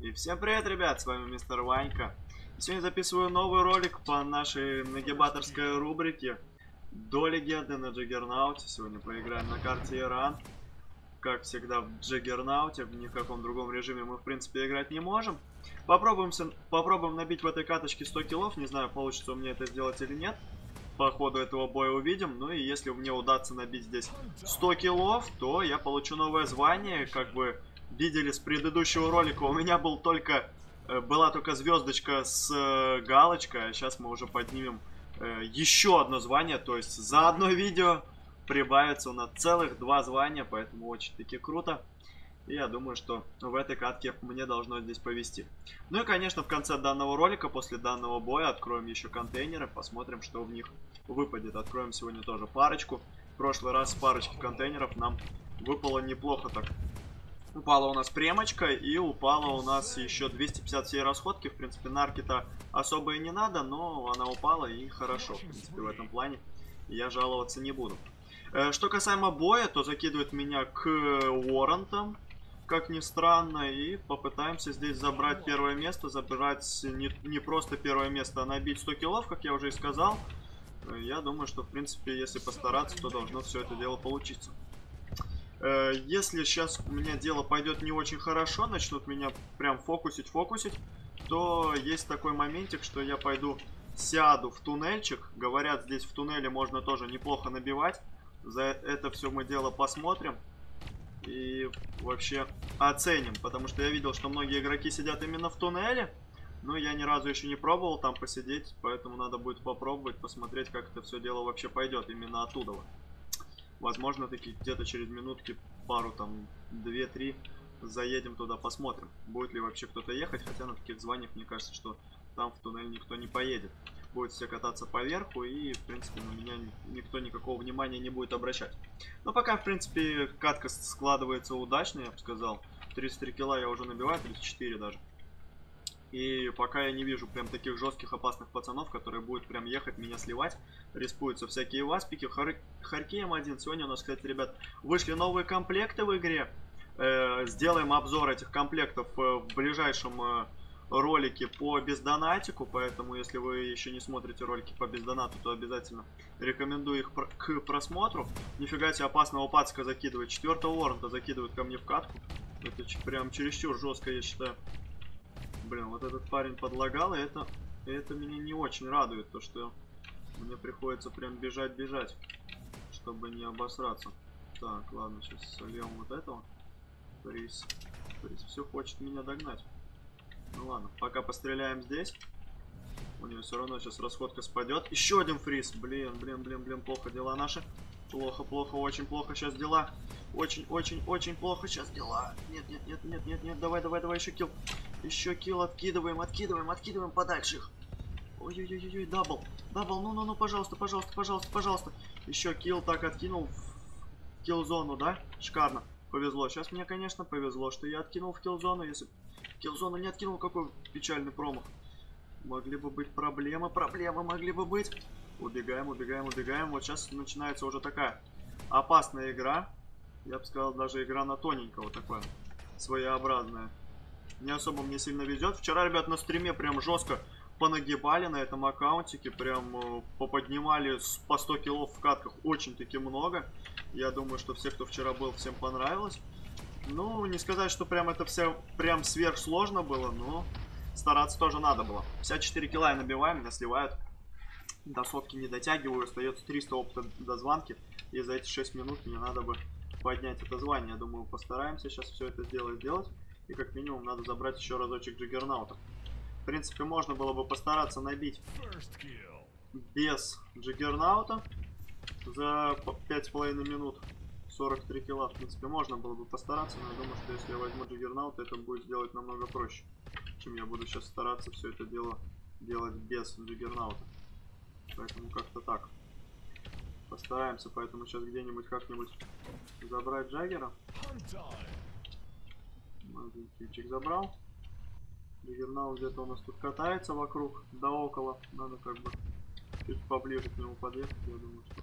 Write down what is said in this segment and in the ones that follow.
И всем привет, ребят, с вами мистер Ванька. Сегодня записываю новый ролик по нашей нагибаторской рубрике до легенды на Джаггернауте. Сегодня поиграем на карте Иран. Как всегда в Джаггернауте, в никаком другом режиме мы в принципе играть не можем. Попробуем, попробуем набить в этой каточке 100 киллов, не знаю получится у меня это сделать или нет. По ходу этого боя увидим. Ну и если мне удастся набить здесь 100 киллов, то я получу новое звание, как бы видели с предыдущего ролика, у меня был только, э, была только звездочка с э, галочкой, а сейчас мы уже поднимем э, еще одно звание, то есть за одно видео прибавится у нас целых два звания, поэтому очень-таки круто. И я думаю, что в этой катке мне должно здесь повести. Ну и, конечно, в конце данного ролика, после данного боя, откроем еще контейнеры, посмотрим, что в них выпадет. Откроем сегодня тоже парочку. В прошлый раз парочки контейнеров нам выпало неплохо так Упала у нас премочка и упала у нас еще 250 всей расходки. В принципе, нарки-то особо и не надо, но она упала и хорошо, в принципе, в этом плане. Я жаловаться не буду. Э, что касаемо боя, то закидывает меня к Уоррентам, как ни странно, и попытаемся здесь забрать первое место, забирать не, не просто первое место, а набить 100 киллов, как я уже и сказал. Э, я думаю, что, в принципе, если постараться, то должно все это дело получиться. Э, если сейчас у меня дело пойдет не очень хорошо, начнут меня прям фокусить, фокусить, то есть такой моментик, что я пойду сяду в туннельчик. Говорят, здесь в туннеле можно тоже неплохо набивать. За это все мы дело посмотрим. И вообще оценим. Потому что я видел, что многие игроки сидят именно в туннеле. Но я ни разу еще не пробовал там посидеть. Поэтому надо будет попробовать, посмотреть, как это все дело вообще пойдет именно оттуда. Возможно, таки где-то через минутки пару, там, 2-3 заедем туда, посмотрим. Будет ли вообще кто-то ехать, хотя на таких званиях, мне кажется, что там в туннель никто не поедет. Будет все кататься поверху, и, в принципе, на меня никто никакого внимания не будет обращать. Но пока, в принципе, катка складывается удачно, я бы сказал. 33 кило я уже набиваю, 34 даже. И пока я не вижу прям таких жестких опасных пацанов, которые будут прям ехать меня сливать. Респуются всякие васпики. Хар... Харки М1. Сегодня у нас, кстати, ребят, вышли новые комплекты в игре. Э, сделаем обзор этих комплектов э, в ближайшем э, ролике по бездонатику. Поэтому, если вы еще не смотрите ролики по бездонату, то обязательно рекомендую их пр к просмотру. Нифига себе опасного пацка закидывает. Четвертого уоррента закидывают ко мне в катку. Это прям чересчур жестко, я считаю. Блин, вот этот парень подлагал, и это, и это меня не очень радует, то что мне приходится прям бежать-бежать, чтобы не обосраться. Так, ладно, сейчас сольем вот этого. Фрис. Фрис все хочет меня догнать. Ну ладно, пока постреляем здесь. У него все равно сейчас расходка спадет. Еще один фриз. Блин, блин, блин, блин, плохо дела наши. Плохо, плохо, очень плохо сейчас дела. Очень, очень, очень плохо сейчас дела. Нет, нет, нет, нет, нет, нет. Давай, давай, давай, еще kill. Еще kill откидываем, откидываем, откидываем подальше их. Ой-ой-ой-ой, double. Double, ну-ну-ну, пожалуйста, пожалуйста, пожалуйста, пожалуйста. Еще kill так откинул в kill-зону, да? Шикарно. Повезло. Сейчас мне, конечно, повезло, что я откинул в kill-зону. Если kill-зону не откинул, какой печальный промах. Могли бы быть проблемы, проблемы могли бы быть. Убегаем, убегаем, убегаем. Вот сейчас начинается уже такая опасная игра. Я бы сказал, даже игра на тоненького такая. Своеобразная. Не особо мне сильно везет. Вчера, ребят, на стриме прям жестко понагибали на этом аккаунтике. Прям э, поподнимали по 100 килов в катках очень-таки много. Я думаю, что все, кто вчера был, всем понравилось. Ну, не сказать, что прям это все прям сверхсложно было, но стараться тоже надо было. 54 кило я набиваю, меня сливают. До сотки не дотягиваю, остается 300 опыта до звонки. И за эти 6 минут мне надо бы поднять это звание. Я думаю, постараемся сейчас все это сделать, сделать. И как минимум надо забрать еще разочек Джиггернаута. В принципе, можно было бы постараться набить без Джиггернаута за 5,5 минут 43 килла. В принципе, можно было бы постараться, но я думаю, что если я возьму Джиггернаут, это будет сделать намного проще, чем я буду сейчас стараться все это дело делать без Джиггернаута. Поэтому как-то так. Постараемся, поэтому сейчас где-нибудь как-нибудь забрать Джаггера. Один забрал. Джиггернау где-то у нас тут катается вокруг, да около. Надо как бы чуть поближе к нему подъехать. Я думаю, что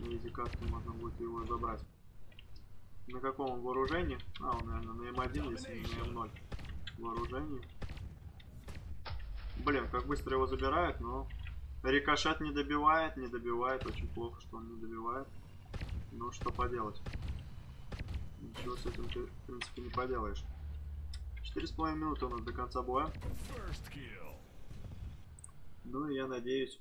на изи можно будет его забрать. На каком он вооружении? А, он, наверное, на М1, если не на М0. вооружений. Блин, как быстро его забирают, но рикошет не добивает, не добивает. Очень плохо, что он не добивает. Ну, что поделать. Ничего с этим ты, в принципе, не поделаешь. Четыре с половиной минуты у нас до конца боя. Ну и я надеюсь,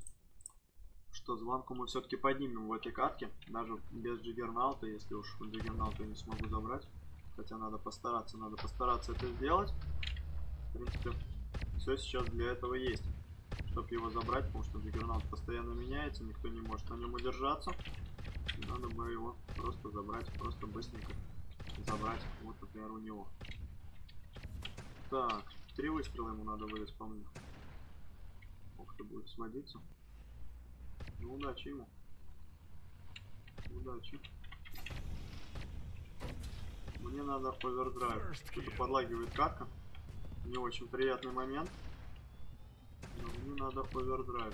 что звонку мы все-таки поднимем в этой катке. Даже без джиггернаута, если уж джиггернаута я не смогу забрать. Хотя надо постараться, надо постараться это сделать. В принципе, все сейчас для этого есть. Чтобы его забрать, потому что джиггернаут постоянно меняется, никто не может на нем удержаться. Надо бы его просто забрать, просто быстренько забрать. Вот, например, у него. Так, три выстрела ему надо выдать, по мне. Ух ты, будет сводиться. Ну, удачи ему. Удачи. Мне надо overdrive. Что-то подлагивает катка. Не очень приятный момент. Но мне надо overdrive.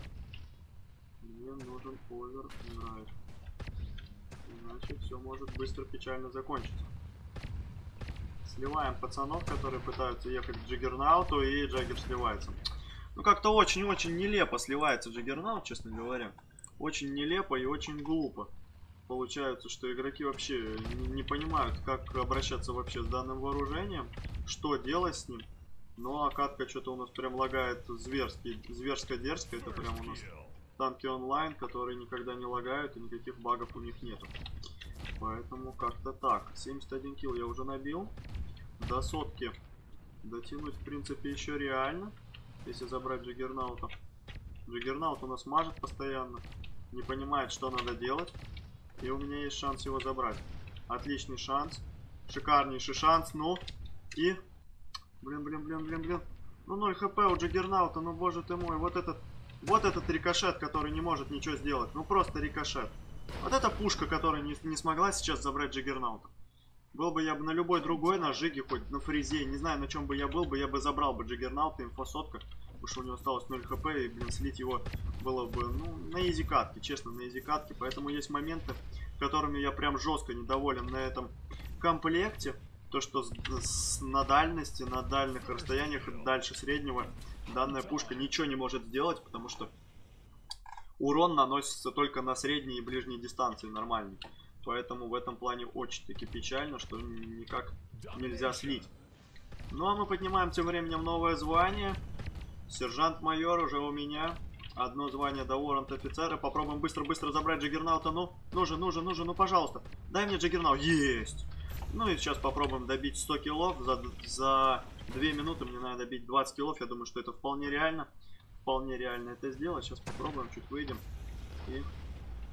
Мне нужен overdrive. Иначе все может быстро печально закончиться. Сливаем пацанов, которые пытаются ехать к Джаггернауту, и Джаггер сливается. Ну, как-то очень-очень нелепо сливается Джаггернаут, честно говоря. Очень нелепо и очень глупо. Получается, что игроки вообще не, понимают, как обращаться вообще с данным вооружением, что делать с ним. Ну, а катка что-то у нас прям лагает зверски, зверско-дерзко. Это прям у нас танки онлайн, которые никогда не лагают и никаких багов у них нету. Поэтому как-то так. 71 килл я уже набил. До сотки дотянуть, в принципе, еще реально. Если забрать Джиггернаута. Джиггернаут у нас мажет постоянно. Не понимает, что надо делать. И у меня есть шанс его забрать. Отличный шанс. Шикарнейший шанс. Ну. И... Блин, блин, блин, блин, блин. Ну 0 хп у Джиггернаута. Ну боже ты мой. Вот этот... Вот этот рикошет, который не может ничего сделать. Ну просто рикошет. Вот эта пушка, которая не, не смогла сейчас забрать Джиггернаута. Был бы я бы на любой другой, на Жиге, хоть на Фризе, не знаю на чем бы я был бы, я бы забрал бы Джиггернаута, инфосотка, потому что у него осталось 0 хп, и, блин, слить его было бы, ну, на изи катке, честно, на изи катке, поэтому есть моменты, которыми я прям жестко недоволен на этом комплекте, то, что с, с, на дальности, на дальних расстояниях, дальше среднего, данная пушка ничего не может сделать, потому что урон наносится только на средней и ближней дистанции нормальный. Поэтому в этом плане очень-таки печально, что никак нельзя слить. Ну а мы поднимаем тем временем новое звание. Сержант-майор уже у меня. Одно звание до уоррент офицера. Попробуем быстро-быстро забрать Джаггернаута. Ну, нужен, нужен, нужен, ну пожалуйста. Дай мне Джаггернаут. Есть! Ну и сейчас попробуем добить 100 киллов. За, за 2 минуты мне надо добить 20 киллов. Я думаю, что это вполне реально. Вполне реально это сделать. Сейчас попробуем, чуть выйдем. И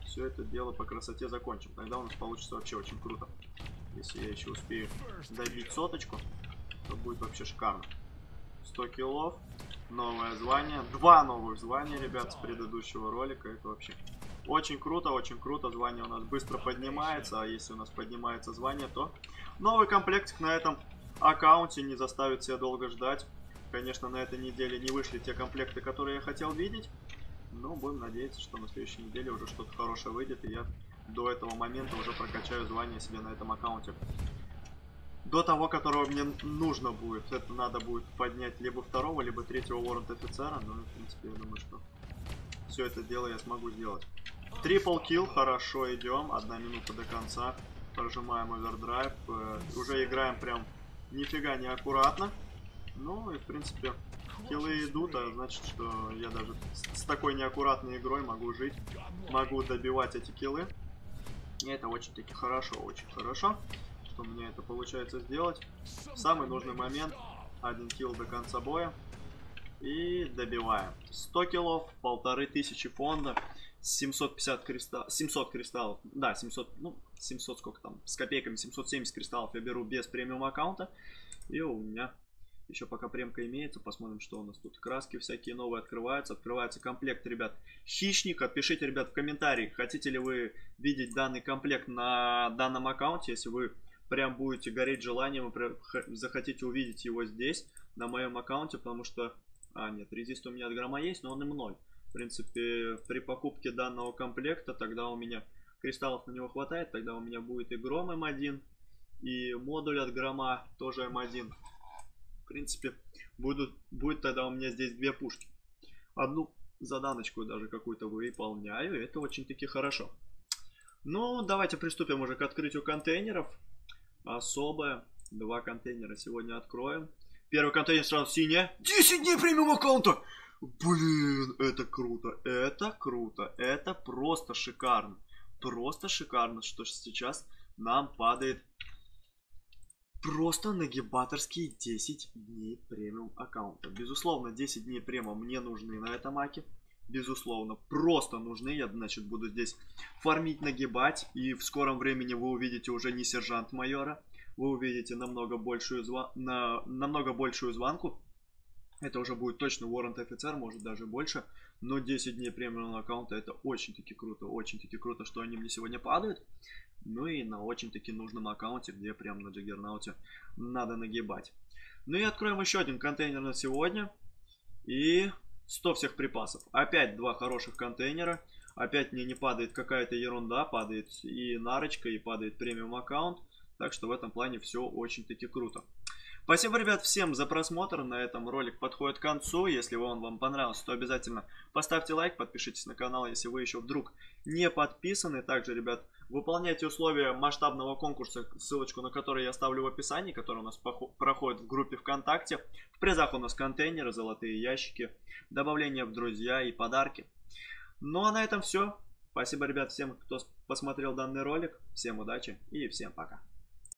все это дело по красоте закончим. Тогда у нас получится вообще очень круто. Если я еще успею добить соточку, то будет вообще шикарно. 100 киллов, новое звание. Два новых звания, ребят, с предыдущего ролика. Это вообще очень круто, очень круто. Звание у нас быстро поднимается. А если у нас поднимается звание, то новый комплектик на этом аккаунте не заставит себя долго ждать. Конечно, на этой неделе не вышли те комплекты, которые я хотел видеть. Но будем надеяться, что на следующей неделе уже что-то хорошее выйдет, и я до этого момента уже прокачаю звание себе на этом аккаунте. До того, которого мне нужно будет. Это надо будет поднять либо второго, либо третьего ворот офицера. Но, в принципе, я думаю, что все это дело я смогу сделать. Трипл килл, хорошо, идем. Одна минута до конца. Прожимаем овердрайв. Э, уже играем прям нифига не аккуратно. Ну и, в принципе, Киллы идут, а значит, что я даже с, такой неаккуратной игрой могу жить. Могу добивать эти киллы. И это очень-таки хорошо, очень хорошо, что меня это получается сделать. Самый нужный момент. Один килл до конца боя. И добиваем. 100 киллов, полторы тысячи фонда. 750 кристаллов, 700 кристаллов, да, 700, ну, 700 сколько там, с копейками, 770 кристаллов я беру без премиум аккаунта. И у меня еще пока премка имеется, посмотрим, что у нас тут. Краски всякие новые открываются. Открывается комплект, ребят. Хищник. Отпишите, ребят, в комментарии, хотите ли вы видеть данный комплект на данном аккаунте. Если вы прям будете гореть желанием и захотите увидеть его здесь, на моем аккаунте, потому что... А, нет, резист у меня от грома есть, но он им 0. В принципе, при покупке данного комплекта, тогда у меня кристаллов на него хватает, тогда у меня будет и гром М1, и модуль от грома тоже М1. Принципе, будут, будет тогда у меня здесь две пушки. Одну заданочку даже какую-то выполняю, это очень-таки хорошо. Ну, давайте приступим уже к открытию контейнеров. Особое. Два контейнера сегодня откроем. Первый контейнер сразу синий. 10 дней премиум аккаунта! Блин, это круто, это круто, это просто шикарно. Просто шикарно, что сейчас нам падает просто нагибаторские 10 дней премиум аккаунта. Безусловно, 10 дней премиум мне нужны на этом аке. Безусловно, просто нужны. Я, значит, буду здесь фармить, нагибать. И в скором времени вы увидите уже не сержант майора. Вы увидите намного большую, зва... на... намного большую звонку. Это уже будет точно Warrant офицер, может даже больше. Но 10 дней премиум аккаунта это очень-таки круто. Очень-таки круто, что они мне сегодня падают. Ну и на очень-таки нужном аккаунте, где прям на Джаггернауте надо нагибать. Ну и откроем еще один контейнер на сегодня. И 100 всех припасов. Опять два хороших контейнера. Опять мне не падает какая-то ерунда. Падает и нарочка, и падает премиум аккаунт. Так что в этом плане все очень-таки круто. Спасибо, ребят, всем за просмотр. На этом ролик подходит к концу. Если он вам понравился, то обязательно поставьте лайк, подпишитесь на канал, если вы еще вдруг не подписаны. Также, ребят, выполняйте условия масштабного конкурса, ссылочку на который я оставлю в описании, который у нас проходит в группе ВКонтакте. В призах у нас контейнеры, золотые ящики, добавление в друзья и подарки. Ну а на этом все. Спасибо, ребят, всем, кто посмотрел данный ролик. Всем удачи и всем пока.